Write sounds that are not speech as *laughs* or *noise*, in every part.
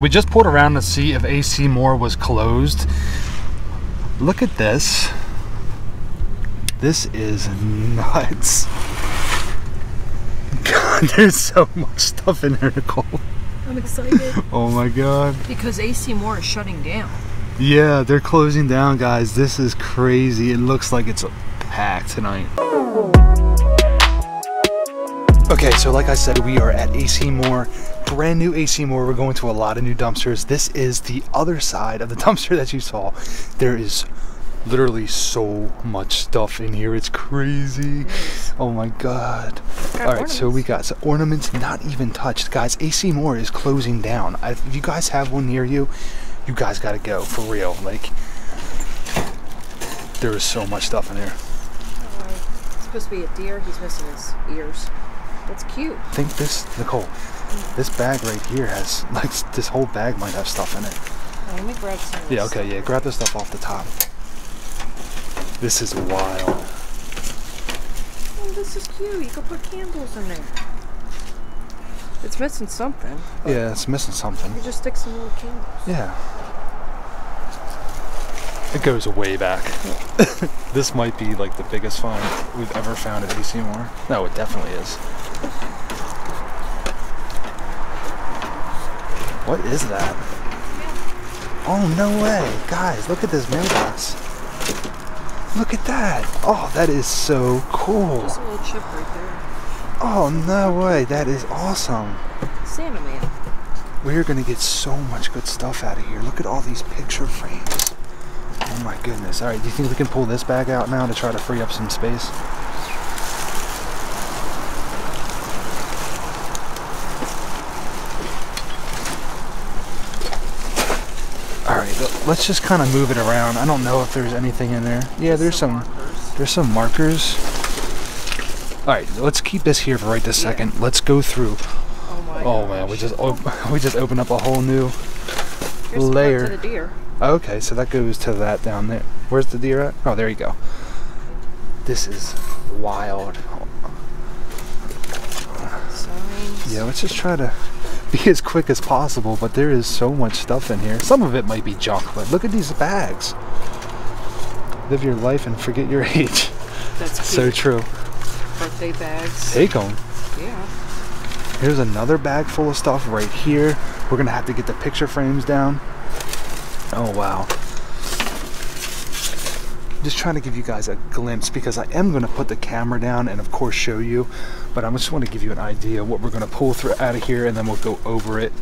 We just pulled around to see if AC Moore was closed. Look at this. This is nuts. *laughs* God, there's so much stuff in there, Nicole. I'm excited *laughs* Oh my god. because AC Moore is shutting down. Yeah, they're closing down, guys. This is crazy. It looks like it's packed tonight. Okay, so like I said, we are at AC Moore. Brand new AC Moore. We're going to a lot of new dumpsters. This is the other side of the *laughs* dumpster that you saw. There is literally so much stuff in here. It's crazy. Oh my god. All right, so we got so ornaments not even touched. Guys, AC Moore is closing down. I- If you guys have one near you, you guys got to go for real. Like, there is so much stuff in here. Oh, it's supposed to be a deer. He's missing his ears. That's cute. Think this, Nicole, this bag right here has, *laughs* like, this whole bag might have stuff in it. Oh, let me grab some. Yeah, okay, yeah, grab the stuff off the top. This is wild. Oh, this is cute. You can put candles in there. It's missing something. Yeah, it's missing something. You just stick some little candles. Yeah. It goes way back. *laughs* this might be like the biggest find we've ever found at AC Moore. No, it definitely is. What is that? Oh, no way. Guys, look at this mailbox. Look at that. Oh, that is so cool. Just a little chip right there. Oh, no way. That is awesome. Santa Man. We're gonna get so much good stuff out of here. Look at all these picture frames. Oh my goodness. Alright, do you think we can pull this bag out now to try to free up some space? Alright, l- let's just kind of move it around. I don't know if there's anything in there. Yeah, there's some markers. there's some markers. Alright, let's keep this here for right this second. Let's go through Oh my. Oh man, we just *laughs* we just opened up a whole new. Here's layer. to the deer. Okay, so that goes to that down there. Where's the deer at? Oh, there you go. This is wild. Yeah, let's just try to *laughs* be as quick as possible. But there is so much stuff in here. Some of it might be junk, but look at these bags. Live your life and forget your *laughs* age. That's So true. Birthday bags. Take them. Yeah. Here's another bag full of stuff right here. We're gonna have to get the picture frames down. Oh wow. Just trying to give you guys a glimpse because I am gonna put the camera down and of course show you, but I just want to give you an idea of what we're gonna pull through out of here and then we'll go over it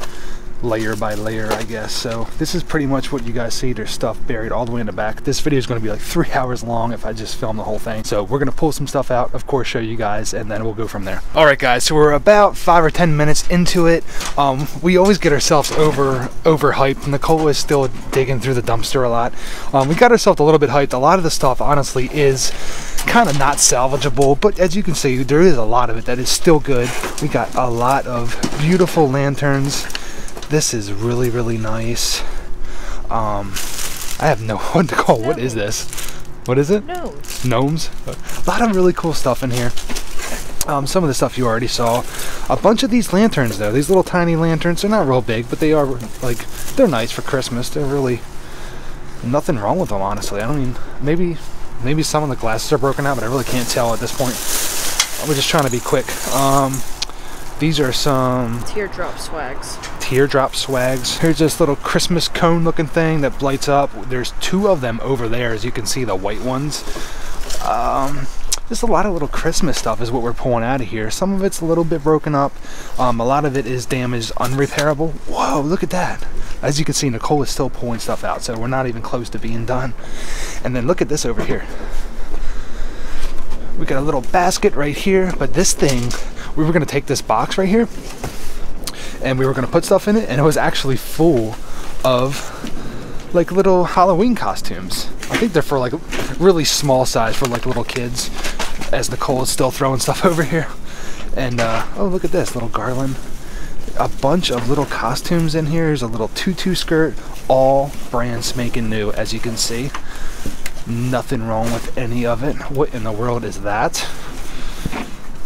layer by layer, I guess. So this is pretty much what you guys see. There's stuff buried all the way in the back. This video is going to be like three *laughs* hours long if I just film the whole thing. So we're going to pull some stuff out, of course, show you guys, and then we'll go from there. All right, guys. So we're about five or 10 minutes into it. Um, we always get ourselves over overhyped. Nicole is still digging through the dumpster a lot. Um, we got ourselves a little bit hyped. A lot of the stuff, honestly, is kind of not salvageable, but as you can see, there is a lot of it that is still good. We got a lot of beautiful lanterns. This is really, really nice. Um, I have no *laughs* one to call. What is this? What is it? No. Gnomes. A lot of really cool stuff in here. Um, some of the stuff you already saw. A bunch of these lanterns, though. These little tiny lanterns. They're not real big, but they are like they're nice for Christmas. They're really nothing wrong with them, honestly. I don't mean maybe maybe some of the glasses are broken out, but I really can't tell at this point. We're just trying to be quick. Um, these are some Teardrop swags. Teardrop swags. Here's this little Christmas cone looking thing that lights up. There's two of them over there, as you can see, the white ones. Um, just a lot of little Christmas stuff is what we're pulling out of here. Some of it's a little bit broken up. Um, a lot of it is damaged, unrepairable. Whoa, look at that. As you can see, Nicole is still pulling stuff out, so we're not even close to being done. And then look at this over here. We got a little basket right here, but this thing, we were gonna take this box right here and we were gonna put stuff in it, and it was actually full of like little Halloween costumes. I think they're for like really small size for like little kids. As Nicole is still throwing stuff *laughs* over here, and uh, oh look at this little garland, a bunch of little costumes in here. There's a little tutu skirt, all brand spanking new, as you can see. Nothing wrong with any of it. What in the world is that?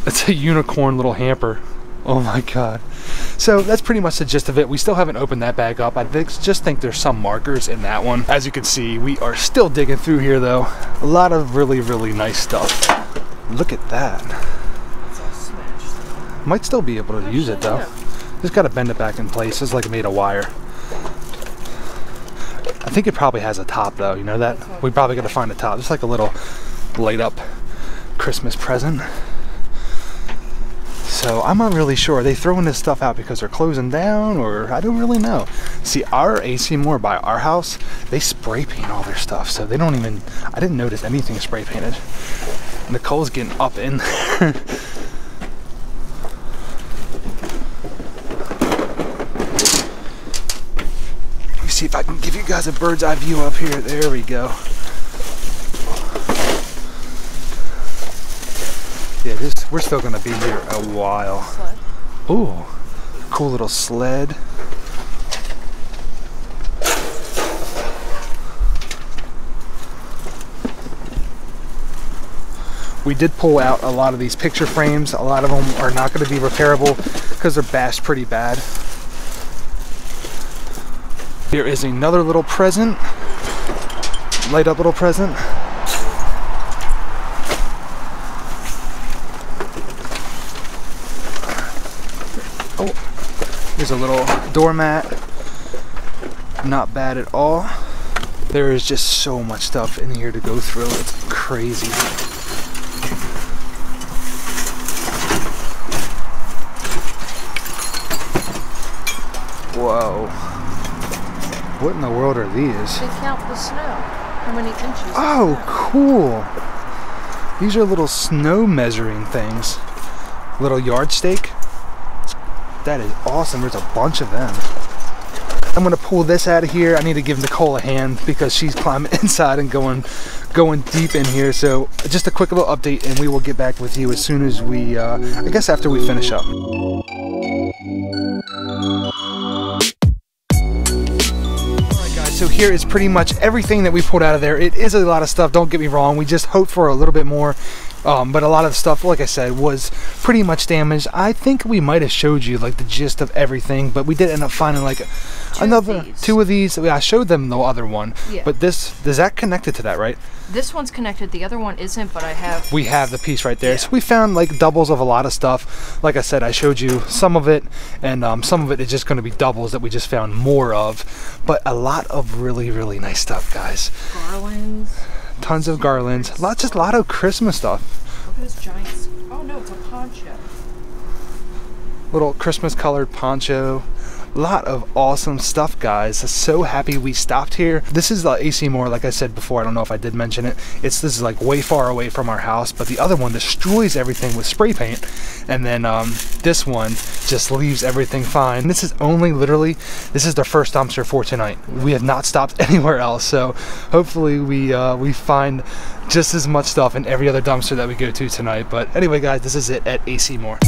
It's a unicorn little hamper. Oh my god. So that's pretty much the gist of it. We still haven't opened that bag up. I just think there's some markers in that one. As you can see, we are still digging through here though. A lot of really, really nice stuff. Look at that. Might still be able to use it though. Just gotta bend it back in place. It's like made of wire. I think it probably has a top though, you know that? We probably gotta find a top. Just like a little light up Christmas present. So I'm not really sure. Are they throwing this stuff out because they're closing down or I don't really know. See, our AC Moore by our house, they spray paint all their stuff. So they don't even, I didn't notice anything spray painted. Nicole's getting up in there. *laughs* Let see if I can give you guys a bird's eye view up here. There we go. Yeah, this we're still gonna be here a while. Ooh, cool little sled. We did pull out a lot of these picture frames. A lot of them are not going to be repairable because they're bashed pretty bad. Here is another little present. Light up little present. Oh, here's a little doormat. Not bad at all. There is just so much stuff in here to go through. It's crazy. Whoa. What in the world are these? They count the snow. How many inches? Oh, cool. These are little snow measuring things. Little yardstake. That is awesome. There's a bunch of them. I'm gonna pull this out of here. I need to give Nicole a hand because she's climbing *laughs* inside and going going deep in here. So just a quick little update and we will get back with you as soon as we uh, I guess after we finish up. So here is pretty much everything that we pulled out of there. It is a lot of stuff, don't get me wrong. We just hoped for a little bit more. Um, but a lot of the stuff, like I said, was pretty much damaged. I think we might have showed you like the gist of everything, but we did end up finding like of another these. two of these. I showed them the other one, Yeah. but this is that connected to that, right? This one's connected. The other one isn't, but I have. we have the piece right there. Yeah. So we found like doubles of a lot of stuff. Like I said, I showed you some of it, and um, some of it is just going to be doubles that we just found more of. But a lot of really, really nice stuff, guys. garlands. Tons of garlands, lots, just a lot of Christmas stuff. Look at this giant. Oh no, it's a poncho. Little Christmas colored poncho. Lot of awesome stuff, guys. So happy we stopped here. This is the AC Moore, like I said before. I don't know if I did mention it. It's this is like way far away from our house, but the other one destroys everything with spray paint, and then um, this one just leaves everything fine. This is only literally this is the first dumpster for tonight. We have not stopped *laughs* anywhere else, so hopefully we uh, we find just as much stuff in every other dumpster that we go to tonight. But anyway, guys, this is it at AC Moore.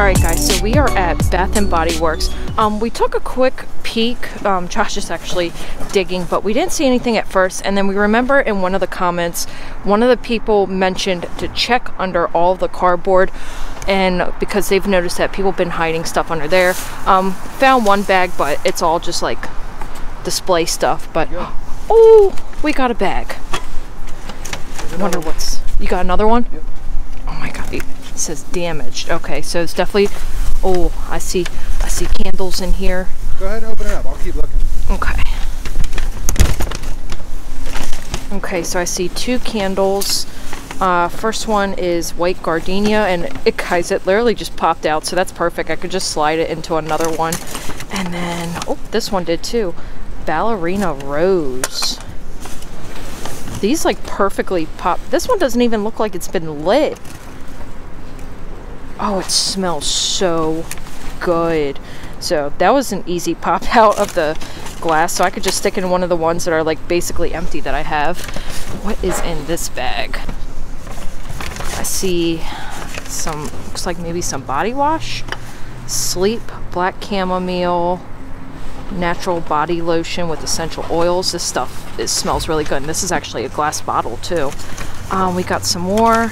All right, guys. So we are at Bath and Body Works. Um, we took a quick peek. Um, Josh is actually digging, but we didn't see anything at first. And then we remember in one of the comments, one of the people mentioned to check under all the cardboard, and because they've noticed that people have been hiding stuff under there. Um, found one bag, but it's all just like display stuff. But oh, we got a bag. Wonder what's. You got another one? Oh my god, says damaged. Okay, so it's definitely. Oh, I see. I see candles in here. Go ahead and open it up. I'll keep looking. Okay. Okay, so I see two candles. Uh, first one is white gardenia, and it guys, it literally just popped out, so that's perfect. I could just slide it into another one, and then oh, this one did too. Ballerina rose. These like perfectly pop. This one doesn't even look like it's been lit. Oh, it smells so good. So that was an easy pop *laughs* out of the glass. So I could just stick in one of the ones that are like basically empty that I have. What is in this bag? I see some, looks like maybe some body wash, sleep, black chamomile, natural body lotion with essential oils. This stuff it smells really good. And this is actually a glass bottle too. Um, we got some more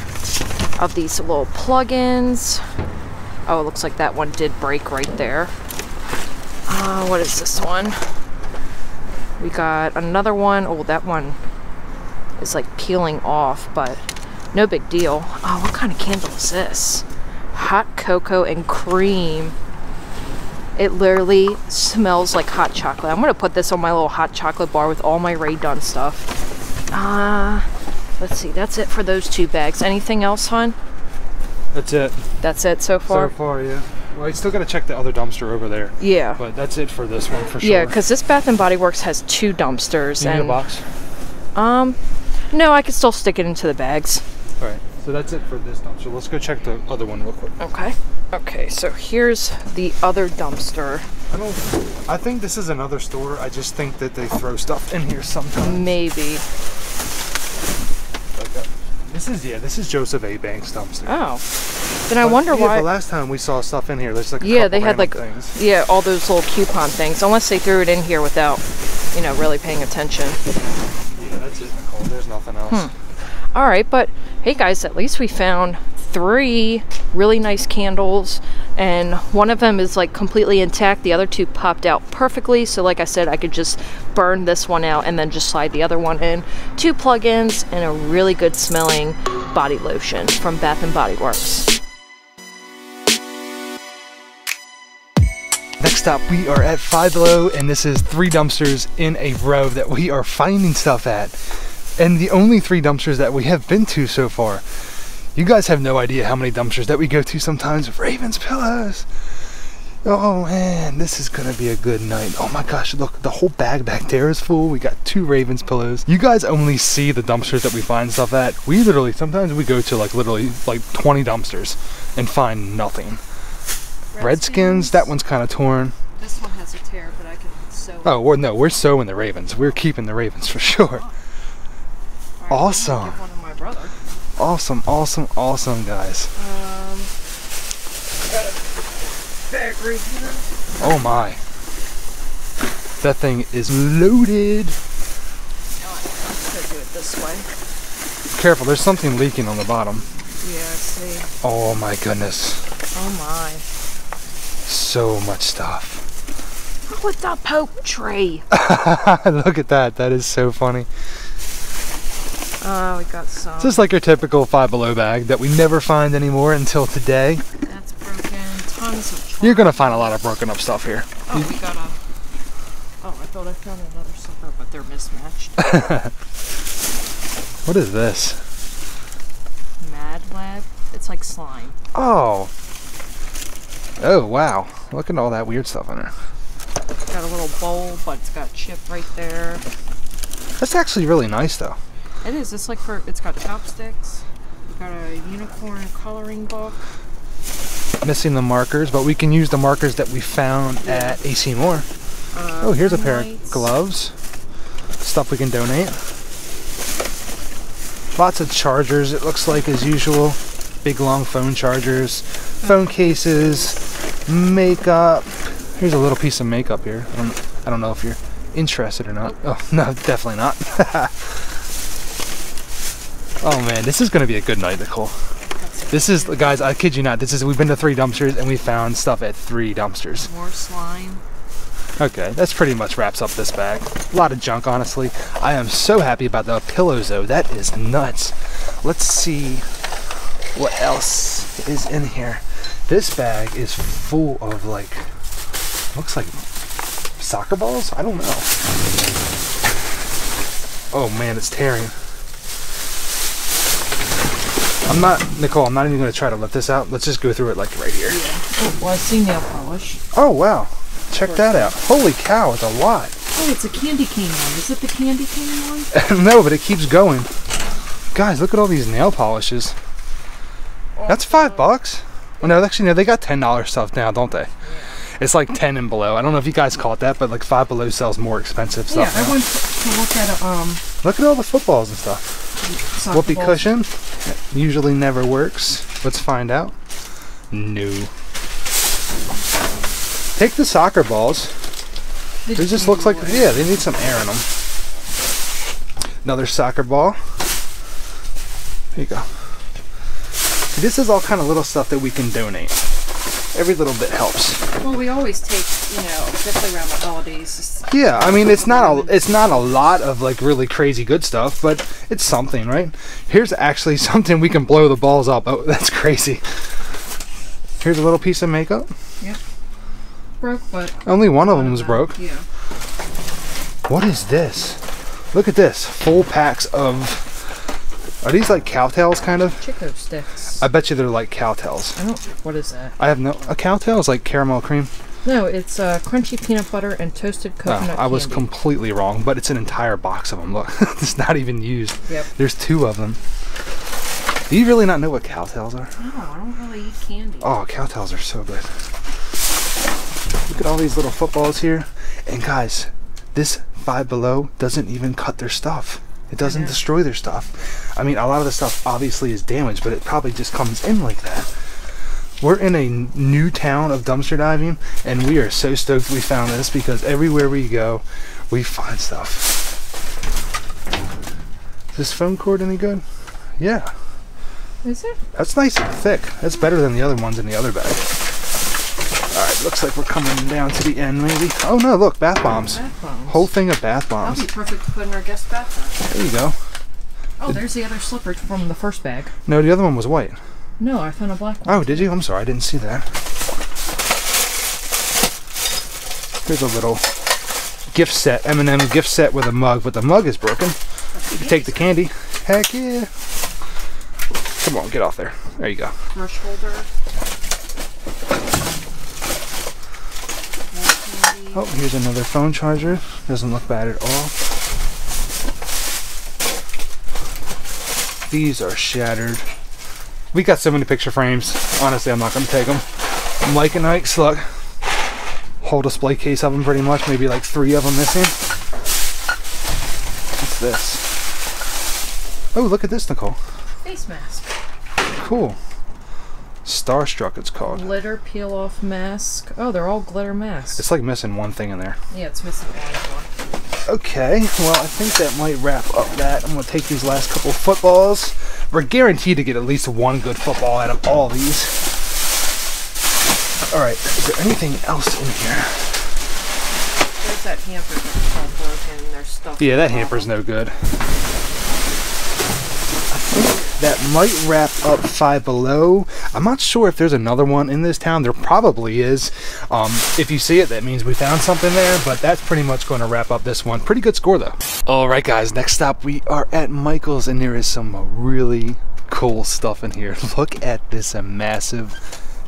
of these little plugins. Oh, it looks like that one did break right there. Uh, what is this one? We got another one. Oh, that one is like peeling off, but no big deal. Oh, what kind of candle is this? Hot cocoa and cream. It literally smells like hot chocolate. I'm gonna put this on my little hot chocolate bar with all my Rae Dunn stuff. Uh, let's see, that's it for those two bags. Anything else, hon? That's it. That's it so far? So far, yeah. Well, I still got to check the other dumpster over there. Yeah. But that's it for this one for sure. Yeah, because this Bath and Body Works has two dumpsters. you need and a box. Um, no, I could still stick it into the bags. All right. So that's it for this dumpster. Let's go check the other one real quick. Okay. Okay, so here's the other dumpster. I don't. I think this is another store. I just think that they throw stuff in here sometimes. Maybe. This is yeah. This is Joseph A. Banks dumpster. Oh. Then I But, wonder yeah, why. The last time we saw stuff in here, there's like a Yeah, they had like things. yeah, all those little coupon things. Unless they threw it in here without, you know, really paying attention. Yeah, that's it, Nicole. There's nothing else. Hmm. All right, but hey guys, at least we found three really nice candles and one of them is like completely intact. The other two popped out perfectly. So like I said, I could just burn this one out and then just slide the other one in. Two plugins and a really good smelling body lotion from Bath and Body Works. Next up, we are at Five Below, and this is three dumpsters in a row that we are finding stuff at. And the only three dumpsters that we have been to so far. You guys have no idea how many dumpsters that we go to sometimes with Ravens pillows. Oh man, this is gonna be a good night. Oh my gosh, look, the whole bag back there is full. We got two Ravens pillows. You guys only see the dumpsters that we find stuff at. We literally, sometimes we go to like literally like 20 dumpsters and find nothing. Redskins, that one's kind of torn. This one has a tear, but I can sew. Oh, well, no, we're sewing the Ravens. We're keeping the Ravens for *laughs* sure. awesome. One of my brother. Awesome, awesome, awesome, guys. Um, got a bag right here. Oh my. That thing is loaded. Let's do it this way. Careful, there's something leaking on the bottom. Yeah, I see. Oh my goodness. Oh my. So much stuff. Oh, it's a poke tray. *laughs* Look at that. That is so funny. Oh, we got some. Just like your typical Five Below bag that we never find anymore until today. That's broken. Tons of chocolate. You're gonna find a lot of broken up stuff here. Oh, we got a. Oh, I thought I found another sucker, but they're mismatched. *laughs* What is this? Mad Lab. It's like slime. Oh. Oh wow. Look at all that weird stuff in there. Got a little bowl, but it's got chip right there. That's actually really nice though. It is. It's like for. It's got chopsticks. Got a unicorn coloring book. Missing the markers, but we can use the markers that we found at AC Moore. Uh, Oh, here's a pair of gloves. Stuff we can donate. Lots of chargers, it looks like, as usual. Big long phone chargers, phone cases, makeup. Here's a little piece of makeup here. I don't, I don't know if you're interested or not. Oh, *laughs* no, definitely not. *laughs* oh man, this is going to be a good night, Nicole. This is, guys, I kid you not, this is, we've been to three dumpsters and we found stuff at three dumpsters. More slime. Okay, that's pretty much wraps up this bag. A lot of junk, honestly. I am so happy about the pillows, though. That is nuts. Let's see what else is in here. This bag is full of like, looks like soccer balls. I don't know. Oh man, it's tearing. I'm not, Nicole. I'm not even going to try to let this out. Let's just go through it like right here. Oh, well, I see nail polish. Oh wow, check that out. Holy cow, it's a lot. Oh, it's a candy cane one. Is it the candy cane one? *laughs* no, but it keeps going. Guys, look at all these nail polishes. That's five bucks. Oh, well, no, actually, no, they got ten dollars stuff now, don't they? It's like ten and below. I don't know if you guys caught that, but like five below sells more expensive stuff. Yeah, stuff. I now. went to look at a um. Look at all the footballs and stuff. Whoopee ball. cushion usually never works. Let's find out. No. Take the soccer balls. Did It just looks like yeah, they need some air in them. Another soccer ball. Here you go. This is all kind of little stuff that we can donate. Every little bit helps. Well, we always take, you know, especially around the holidays. Yeah, I mean it's not a it's not a lot of like really crazy good stuff, but it's something, right? Here's actually *laughs* something we can blow the balls up. Oh, that's crazy. Here's a little piece of makeup. Yep. Broke, but. Only one of them was broke. Yeah. What is this? Look at this. Full packs of. Are these like Cow Tales, kind of? Chico sticks. I bet you they're like Cow Tales. I don't. What is that? I have no. A Cow Tale is like caramel cream. No, it's uh, crunchy peanut butter and toasted Oh, coconut I was completely wrong, but it's an entire box of them. Look, *laughs* it's not even used. Yep. There's two of them. Do you really not know what Cow Tales are? No, I don't really eat candy. Oh, Cow Tales are so good. Look at all these little footballs here. And guys, this Five Below doesn't even cut their stuff. It doesn't destroy their stuff. I mean, a lot of the stuff obviously is damaged, but it probably just comes in like that. We're in a new town of dumpster diving, and we are so stoked we found this because everywhere we go, we find stuff. Is this phone cord any good? Yeah. Is it? That's nice and thick. That's better than the other ones in the other bag. Alright, looks like we're coming down to the end maybe. Oh no, look, bath bombs. Bath bombs. Whole thing of bath That'll bombs. be perfect to put in our guest bathroom. There you go. Oh, there's the other slipper from the first bag. No, the other one was white. No, I found a black one. Oh, did you? I'm sorry, I didn't see that. Here's a little gift set, M&M gift set with a mug, but the mug is broken. You can take the candy. Heck yeah. Come on, get off there. There you go. brush holder. More candy. Oh, here's another phone charger. Doesn't look bad at all. These are shattered. We got so many picture frames. Honestly, I'm not going to take them. Mike and Ike's, look. Whole display case of them pretty much. Maybe like three of them missing. What's this? Oh, look at this, Nicole. Face mask. Cool. Starstruck, it's called. Glitter peel off mask. Oh, they're all glitter masks. It's like missing one thing in there. yeah, it's missing one. Okay, well, I think that might wrap up that. I'm going to take these last couple footballs. We're guaranteed to get at least one good football out of all these. All right, is there anything else in here? There's that hamper that's all broken. There's stuff. Yeah, that hamper's no good. I think that might wrap up Five Below. I'm not sure if there's another one in this town. There probably is. Um, if you see it, that means we found something there, but that's pretty much going to wrap up this one. Pretty good score, though. All right, guys, next stop, we are at Michael's, and there is some really cool stuff in here. *laughs* Look at this massive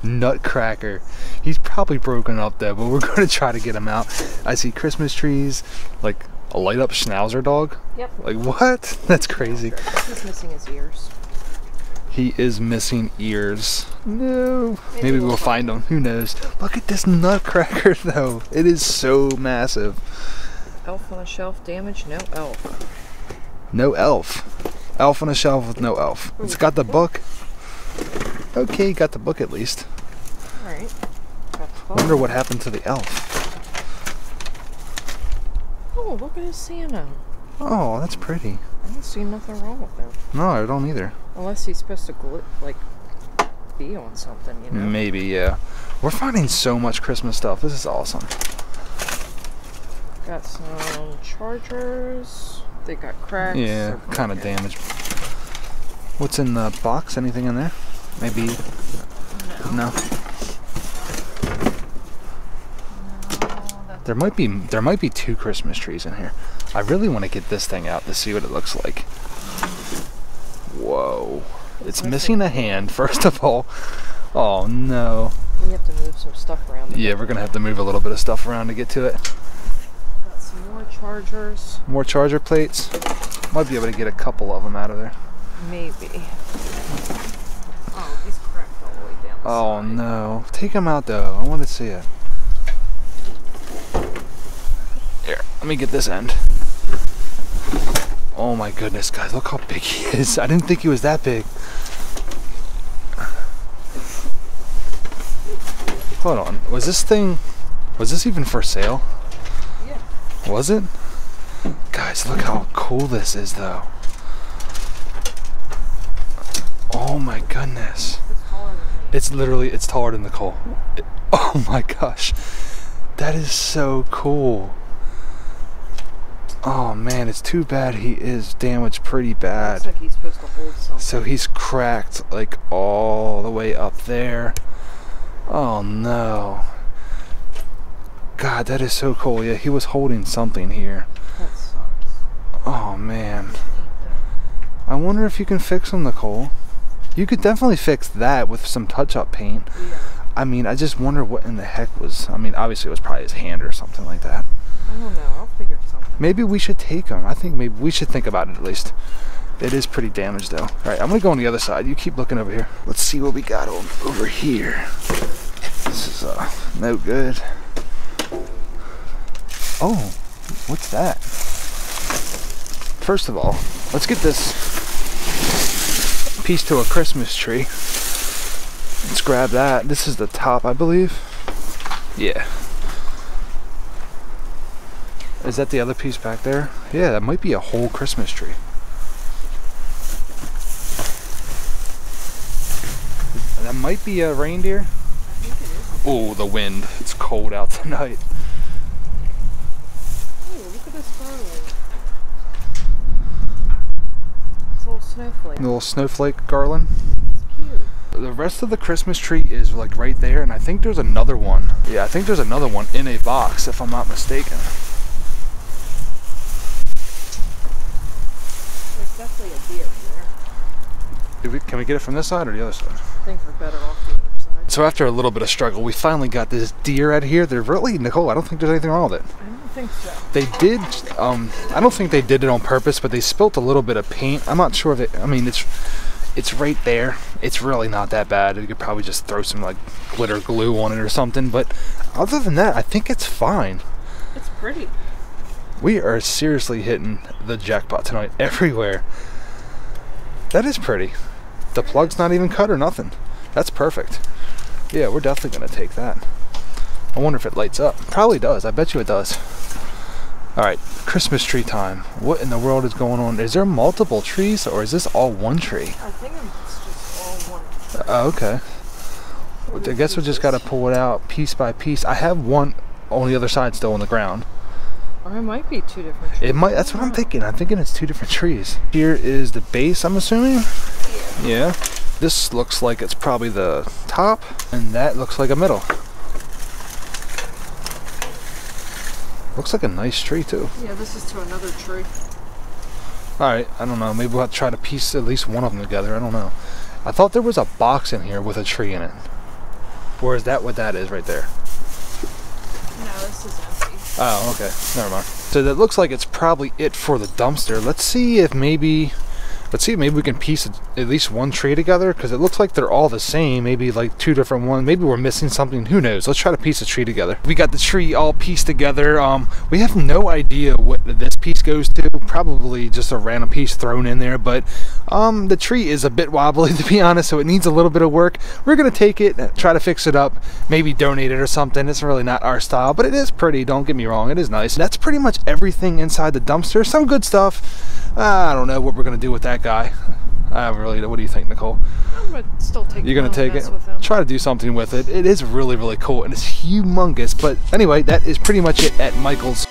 nutcracker. He's probably broken up there, but we're *laughs* going to try to get him out. I see Christmas trees, like a light up schnauzer dog. Yep. Like what? *laughs* That's crazy. He's missing his ears. He is missing ears. No. Maybe, Maybe we'll we'll find him. Who knows? Look at this nutcracker *laughs* though. It is so massive. Elf on a shelf damage? No elf. No elf. Elf on a shelf with no elf. It's got the book. Okay, got the book at least. Alright. Wonder what happened to the elf. Oh, look at his Santa. Oh, that's pretty. I don't see nothing wrong with him. No, I don't either. Unless he's supposed to glit, like be on something, you know. Maybe, yeah. We're finding so much Christmas stuff. This is awesome. Got some chargers. They got cracks. Yeah, kind of damaged. What's in the box? Anything in there? Maybe. No. No. No, that's There might be there might be two Christmas trees in here. I really want to get this thing out to see what it looks like. Whoa. It's missing a hand, *laughs* first of all. Oh no. We have to move some stuff around. Yeah, we're gonna have to move a little bit of stuff around to get to it. Got some more chargers. More charger plates. Might be able to get a couple of them out of there. Maybe. Oh, he's cracked all the way down. the Oh side. no. Take them out though. I want to see it. Here, let me get this end. Oh my goodness, guys, look how big he is. I didn't think he was that big. Hold on. Was this thing was this even for sale? Yeah. Was it? Guys, look how cool this is though. Oh my goodness. It's taller. It's literally, it's taller than Nicole. It- oh my gosh. That is so cool. Oh man, it's too bad he is damaged pretty bad. Looks like he's supposed to hold something. So he's cracked like all the way up there. Oh no. God, that is so cool. Yeah, he was holding something here. that sucks. Oh man. I wonder if you can fix him, Nicole. You could definitely fix that with some touch up paint. Yeah. I mean, I just wonder what in the heck was. I mean, obviously it was probably his hand or something like that. Don't know. I'll figure something. Maybe we should take them. I think maybe we should think about it at least. It is pretty damaged though. All right, I'm gonna go on the other side. You keep looking over here. Let's see what we got o- over here. This is uh, no good. Oh, what's that? First of all, let's get this piece to a Christmas tree. Let's grab that. This is the top, I believe. Yeah. Is that the other piece back there? Yeah, that might be a whole Christmas tree. That might be a reindeer. Oh, the wind. It's cold out tonight. Oh, look at this garland. It's a little snowflake. little snowflake garland. It's cute. The rest of the Christmas tree is like right there, and I think there's another one. Yeah, I think there's another one in a box, if I'm not mistaken. Definitely a deer in there. Did we, can we get it from this side or the other side? I think we're better off the other side. So after a little bit of struggle, we finally got this deer out here. They're really, Nicole, I don't think there's anything wrong with it. I don't think so. They did, um, I don't think they did it on purpose, but they spilt a little bit of paint. I'm not sure if it, I mean, it's, it's right there. It's really not that bad. You could probably just throw some like glitter glue on it or something. But other than that, I think it's fine. It's pretty. We are seriously hitting the jackpot tonight *laughs* everywhere. That is pretty. The plug's not even cut or nothing. That's perfect. Yeah, we're definitely gonna take that. I wonder if it lights up. Probably does. I bet you it does. All right, Christmas tree time. What in the world is going on? Is there multiple trees or is this all one tree? I think it's just all one. Oh, okay. I guess we just gotta pull it out piece by piece. I have one on the other side still on the ground. Or it might be two different trees. It might. That's what I'm thinking. I'm thinking it's two different trees. Here is the base. I'm assuming. Yeah. This looks like it's probably the top, and that looks like a middle. Looks like a nice tree too. Yeah, this is to another tree. All right. I don't know. Maybe we'll have to try to piece at least one of them together. I don't know. I thought there was a box in here with a tree in it. Or is that what that is right there? No, this is. Oh, okay. Never mind. So that looks like it's probably it for the dumpster. Let's see if maybe, let's see maybe we can piece at least one tree together because it looks like they're all the same. Maybe like two different ones. Maybe we're missing something. Who knows? Let's try to piece a tree together. We got the tree all pieced together. Um, we have no idea what this piece goes to. Probably just a random piece thrown in there, but um, the tree is a bit wobbly *laughs* to be honest, so it needs a little bit of work. We're gonna take it, try to fix it up, maybe donate it or something. It's really not our style, but it is pretty. Don't get me wrong, it is nice. That's pretty much everything inside the dumpster. Some good stuff. I don't know what we're going to do with that guy. I really. What do you think, Nicole? I'm gonna still take. You're gonna take it. Try to do something with it. It is really, really cool, and it's humongous. But anyway, that is pretty much it at Michael's.